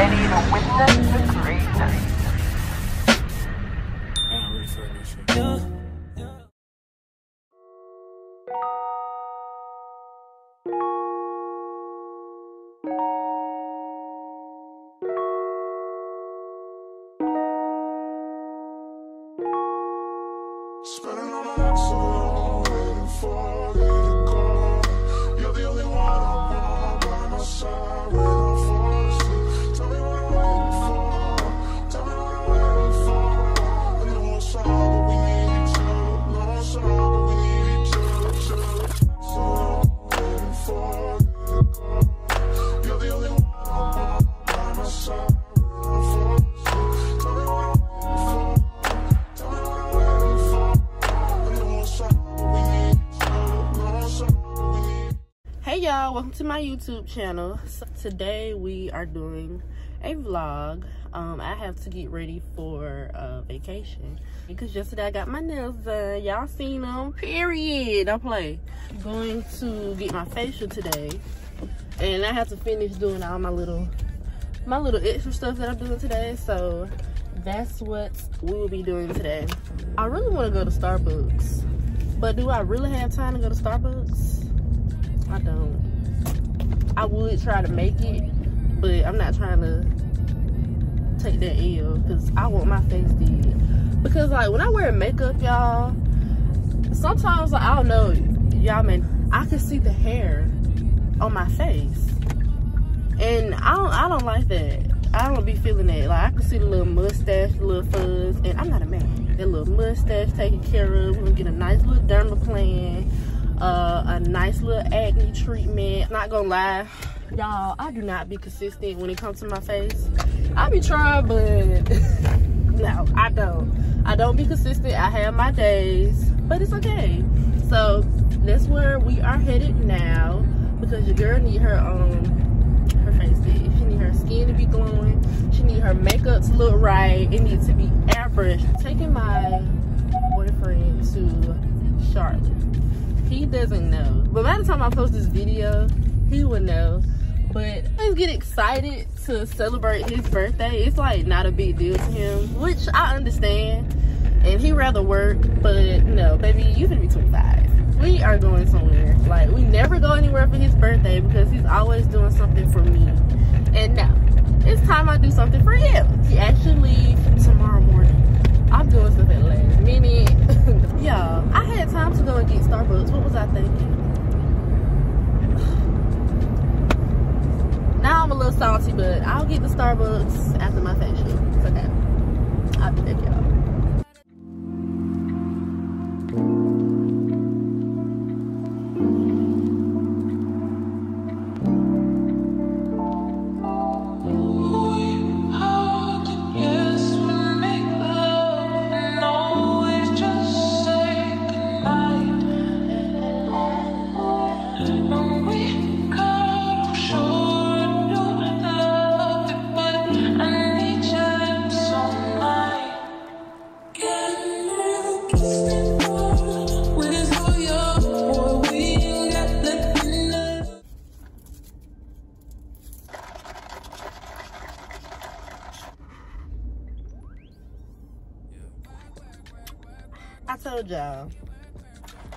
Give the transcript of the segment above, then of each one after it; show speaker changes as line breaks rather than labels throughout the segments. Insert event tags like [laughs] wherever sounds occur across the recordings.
Ready to witness the greatness.
I'm
y'all, welcome to my YouTube channel. So today we are doing a vlog. Um, I have to get ready for uh, vacation because yesterday I got my nails done. Y'all seen them? Period. Don't play. Going to get my facial today, and I have to finish doing all my little my little extra stuff that I'm doing today. So that's what we will be doing today. I really want to go to Starbucks, but do I really have time to go to Starbucks? I don't. I would try to make it, but I'm not trying to take that L because I want my face did. Because like when I wear makeup, y'all, sometimes like, I don't know, y'all man, I can see the hair on my face, and I don't. I don't like that. I don't be feeling that. Like I can see the little mustache, the little fuzz, and I'm not a man. That little mustache taken care of. Gonna get a nice little dermaplane uh, a nice little acne treatment. Not gonna lie, y'all, I do not be consistent when it comes to my face. I be trying, but [laughs] no, I don't. I don't be consistent. I have my days, but it's okay. So that's where we are headed now because your girl need her um her face did. She need her skin to be glowing. She need her makeup to look right. It needs to be airbrushed. Taking my boyfriend to Charlotte he doesn't know. But by the time I post this video, he would know. But always get excited to celebrate his birthday. It's like not a big deal to him, which I understand. And he rather work, but no, baby, you can be 25. We are going somewhere. Like we never go anywhere for his birthday because he's always doing something for me. And now it's time I do something for him. He actually leaves tomorrow morning. I'm doing minute. Y'all, I had time to go and get Starbucks. What was I thinking? [sighs] Now I'm a little salty, but I'll get the Starbucks after my facial. It's okay. I'll be back, y'all. Told y'all.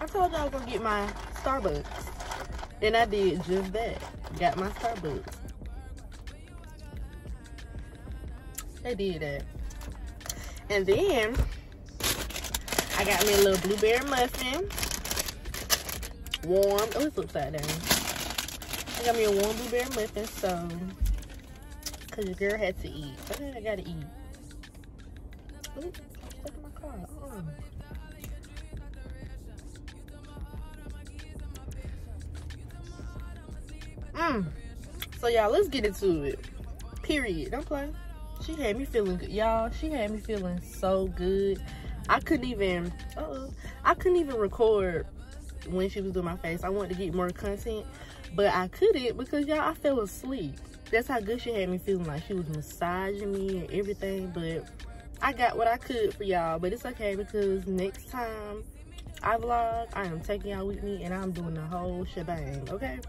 I told y'all I was gonna get my Starbucks. And I did just that. Got my Starbucks. They did that. And then I got me a little blueberry muffin. Warm. Oh, it's upside down. I got me a warm blueberry muffin, so cause your girl had to eat. Okay, I gotta eat. Ooh, look at my car. Oh. Mm. So y'all, let's get into it. Period. Don't play. She had me feeling good, y'all. She had me feeling so good. I couldn't even. Uh oh. I couldn't even record when she was doing my face. I wanted to get more content, but I couldn't because y'all, I fell asleep. That's how good she had me feeling. Like she was massaging me and everything. But I got what I could for y'all. But it's okay because next time I vlog, I am taking y'all with me and I'm doing the whole shebang, okay?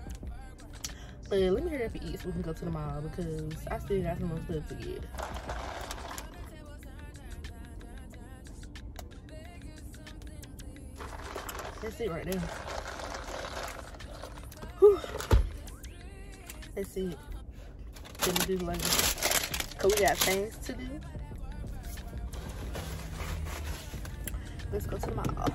But let me hurry up and eat so we can go to the mall because I still got some more stuff to get. That's it right there. Whew. That's it. Gonna do later. Cause we got things to do. Let's go to the mall.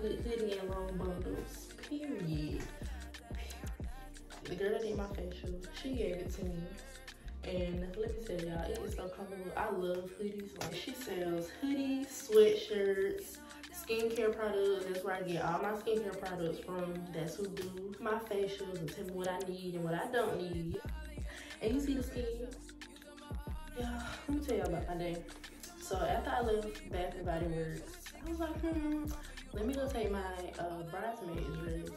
Good hoodie and long bundles. Period. The girl that did my facial, she gave it to me. And let me tell y'all, it is so comfortable. I love hoodies. Like she sells hoodies, sweatshirts, skincare products. That's where I get all my skincare products from. That's who do my facials and tell me what I need and what I don't need. And you see the skin? Yeah, let me tell y'all about my day. So after I left Bath and Body Works, I was like, hmm, let me go take my uh, bridesmaid dress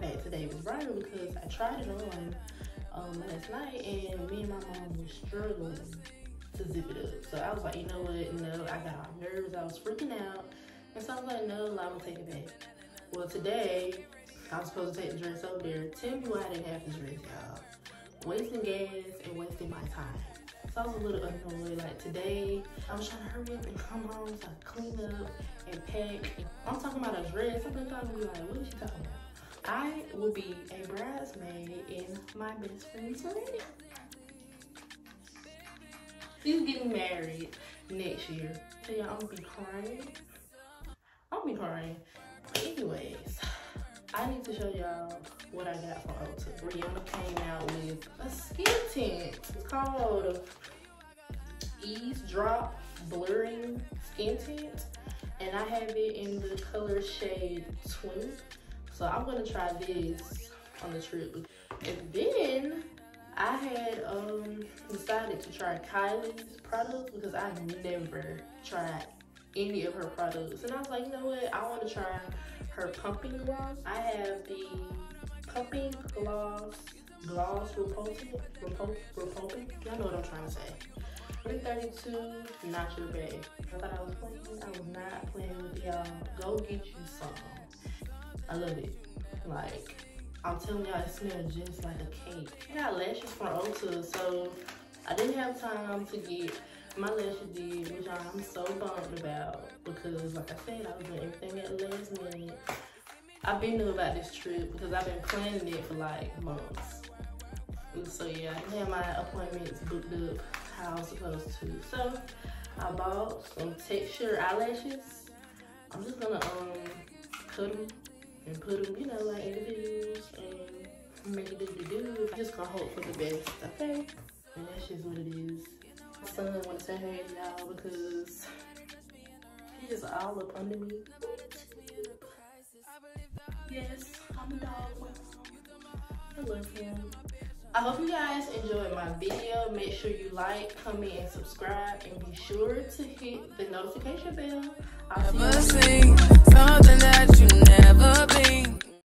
back to David's Bridal because I tried it on um, last night and me and my mom was struggling to zip it up. So I was like, you know what? No, I got all. I was freaking out. And so I was like, no, I'm gonna take it back. Well, today I was supposed to take the dress over there. Tell me why I didn't have the dress, y'all. Wasting gas and wasting my time. So I was a little annoyed. Like today, I was trying to hurry up and come home so I clean up and pack. I'm talking about a dress. I've been talking to me like, what is she talking about? I will be a bridesmaid in my best friend's wedding. She's getting married next year. So y'all, I'm gonna be crying. I'm gonna be crying. Anyways, I need to show y'all what I got from Ulta. Rihanna came out with a skin tint. It's called Eaze Drop Blurring Skin Tint. And I have it in the color shade 20. So I'm gonna try this on the trip. And then I had um decided to try Kylie's products because I've never tried any of her products. And I was like, you know what? I want to try her pumping gloss. I have the pumping gloss, gloss repulsive, repul-. Y'all know what I'm trying to say. 332, not your bag. I thought I was playing. I was not playing with y'all. Go get you some. I love it. Like, I'm telling y'all, it smells just like a cake. I got lashes from Ulta, so I didn't have time to get my lashes did, which I'm so bummed about because, like I said, I was doing everything at last minute. I've been knew about this trip because I've been planning it for like months. So yeah, I have my appointments booked up how I was supposed to. So I bought some texture eyelashes. I'm just gonna um cut them and put them, you know, like in the videos and make it do the do. Just gonna hope for the best, okay? And that's just what it is. My son to say hey y'all because he just all up under me. Yes, I'm a dog mom. I love him. I hope you guys enjoyed my video. Make sure you like, comment, and subscribe. And be sure to hit the notification bell. I'll see you
something that you never been.